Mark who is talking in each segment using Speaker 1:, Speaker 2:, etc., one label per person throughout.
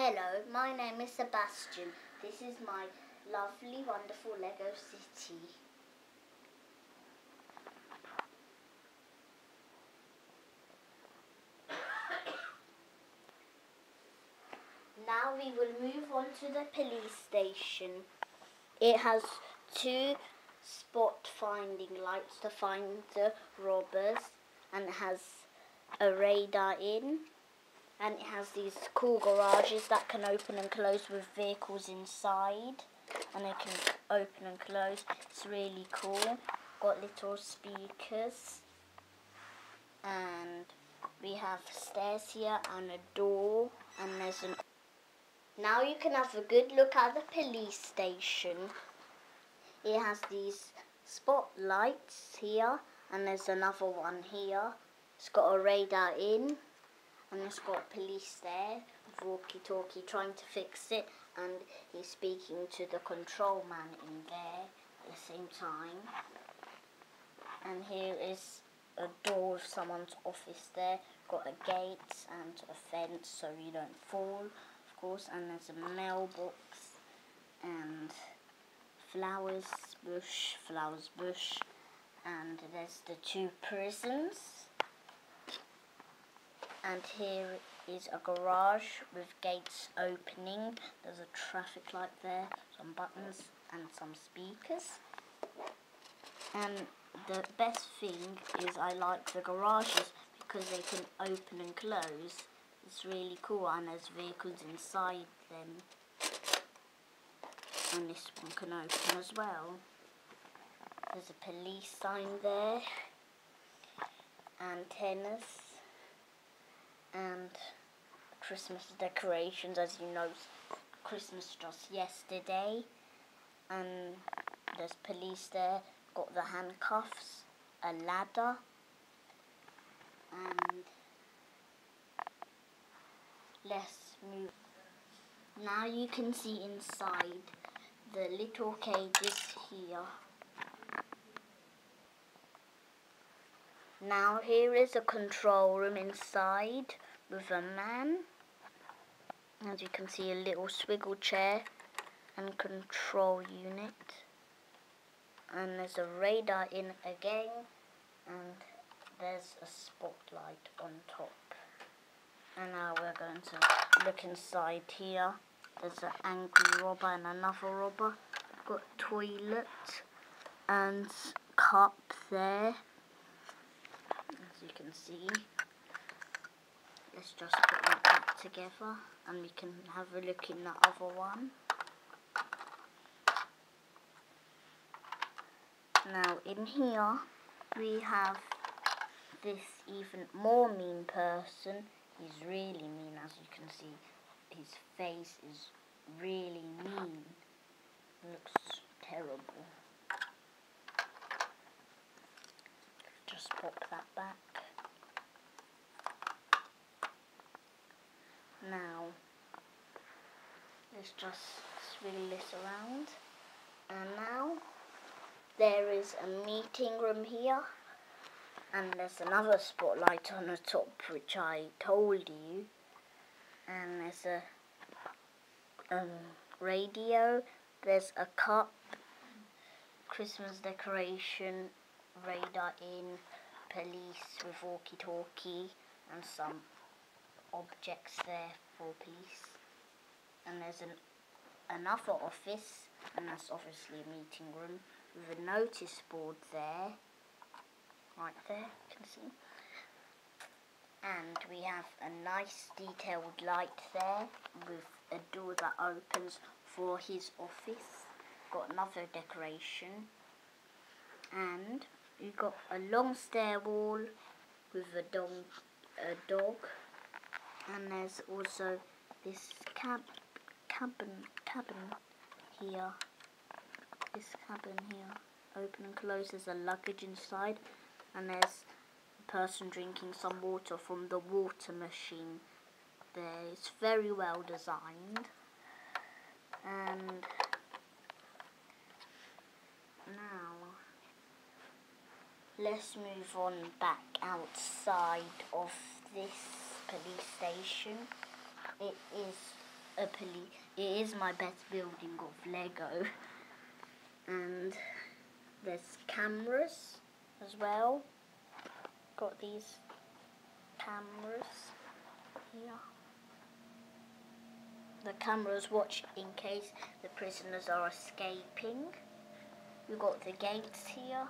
Speaker 1: Hello, my name is Sebastian. This is my lovely, wonderful Lego city. Now we will move on to the police station. It has two spot finding lights to find the robbers and has a radar in and it has these cool garages that can open and close with vehicles inside. And they can open and close. It's really cool. Got little speakers. And we have stairs here and a door. And there's an now you can have a good look at the police station. It has these spotlights here. And there's another one here. It's got a radar in and it's got police there with walkie-talkie trying to fix it and he's speaking to the control man in there at the same time. And here is a door of someone's office there got a gate and a fence so you don't fall of course and there's a mailbox and flowers bush flowers bush and there's the two prisons and here is a garage with gates opening. There's a traffic light there, some buttons and some speakers. And the best thing is I like the garages because they can open and close. It's really cool and there's vehicles inside them. And this one can open as well. There's a police sign there. Antennas and Christmas decorations as you know Christmas just yesterday. And there's police there got the handcuffs a ladder and let's move. Now you can see inside the little cages here Now here is a control room inside with a man. As you can see a little swiggle chair and control unit. And there's a radar in again and there's a spotlight on top. And now we're going to look inside here. There's an angry robber and another robber. Got toilet and cup there can see. Let's just put that back together and we can have a look in the other one. Now in here we have this even more mean person. He's really mean as you can see. His face is really mean. Looks terrible. Just pop that back. Now, let's just swing this around. And now, there is a meeting room here. And there's another spotlight on the top, which I told you. And there's a um, radio. There's a cup, Christmas decoration, radar in, police with walkie-talkie, and some objects there for police. And there's an another office, and that's obviously a meeting room, with a notice board there, right there, you can see. And we have a nice detailed light there, with a door that opens for his office. Got another decoration. And we've got a long stair wall with a dog, a dog and there's also this cab cabin cabin here. This cabin here. Open and close. There's a luggage inside and there's a person drinking some water from the water machine. There it's very well designed. And now let's move on back outside of this police station. It is a police. It is my best building of Lego. And there's cameras as well. Got these cameras here. The cameras watch in case the prisoners are escaping. We've got the gates here.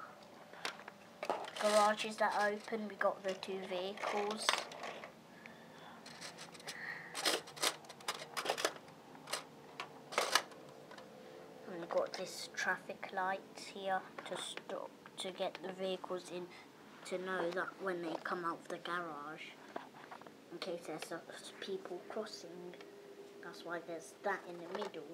Speaker 1: Garages that open. We got the two vehicles. This traffic lights here to stop to get the vehicles in to know that when they come out of the garage in case there's people crossing. That's why there's that in the middle